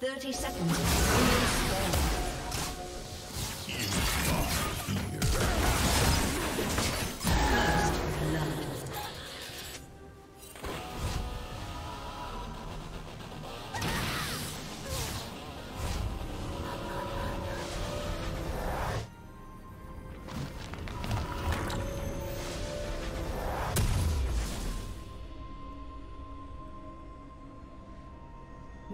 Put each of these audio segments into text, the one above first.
30 seconds.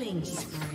Killing spree.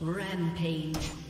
Rampage.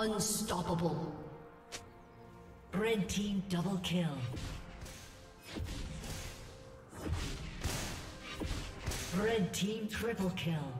Unstoppable. Red team double kill. Red team triple kill.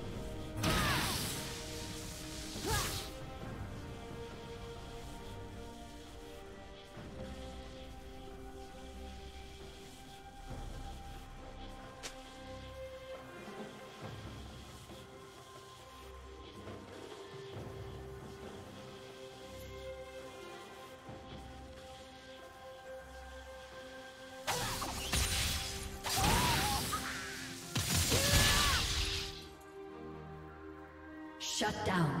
Shut down.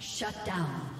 Shut down.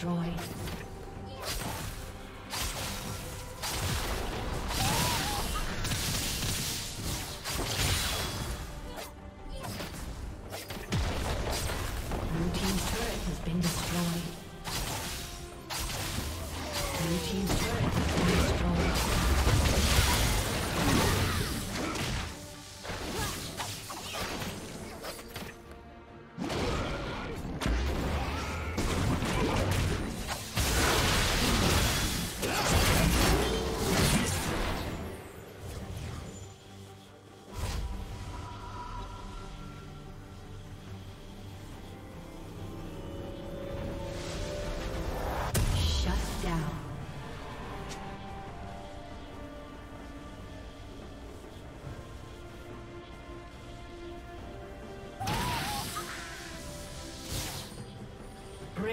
Destroyed.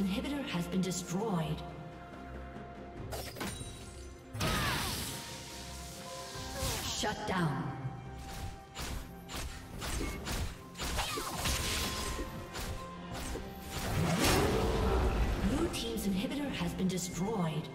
Inhibitor has been destroyed. Shut down. Team's inhibitor has been destroyed.